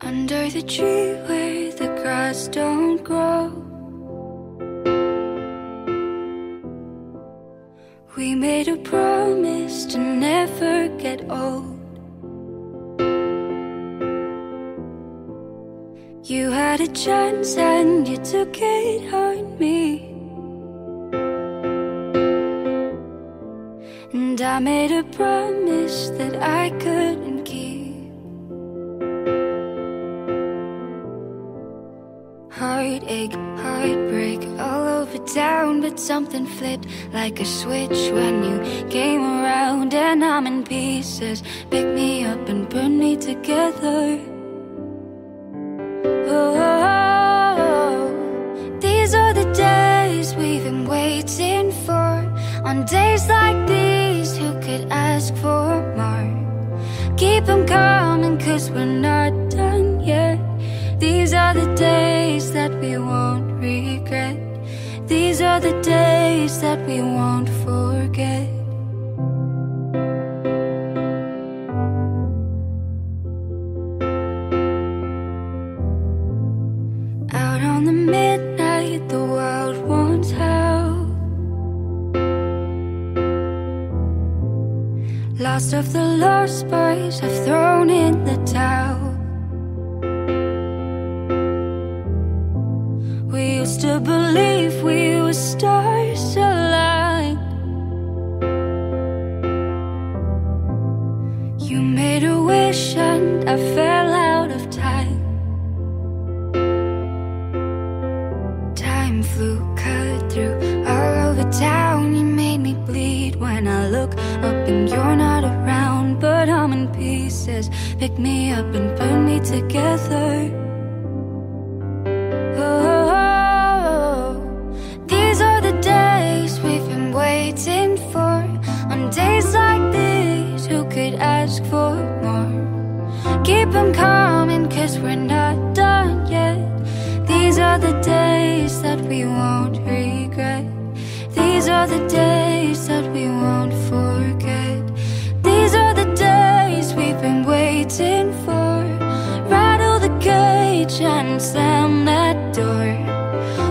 under the tree where the grass don't grow. We made a promise to never get old. You had a chance and you took it on me. And I made a promise that I couldn't town, but something flipped like a switch when you came around. And I'm in pieces. Pick me up and burn me together. Oh, these are the days we've been waiting for. On days like these, who could ask for more? Keep them coming, cause we're not done yet. These are the days that we won't are the days that we won't forget. Out on the midnight, the world wants help. Lost of the lost boys I've thrown in the towel. I fell out of time. Time flew, cut through all over town. You made me bleed when I look up and you're not around. But I'm in pieces. Pick me up and put me together. We're not done yet. These are the days that we won't regret. These are the days that we won't forget. These are the days we've been waiting for. Rattle the cage and slam that door.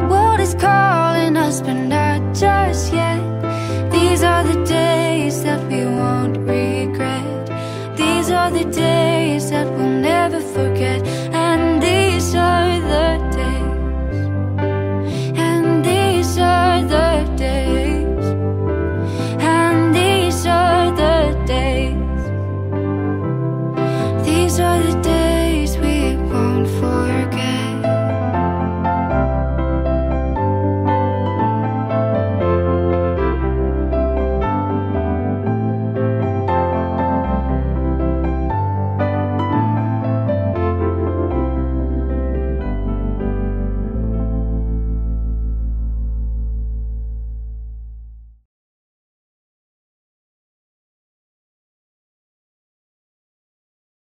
World is calling us, but not just yet. These are the days that we won't regret. These are the days never forget.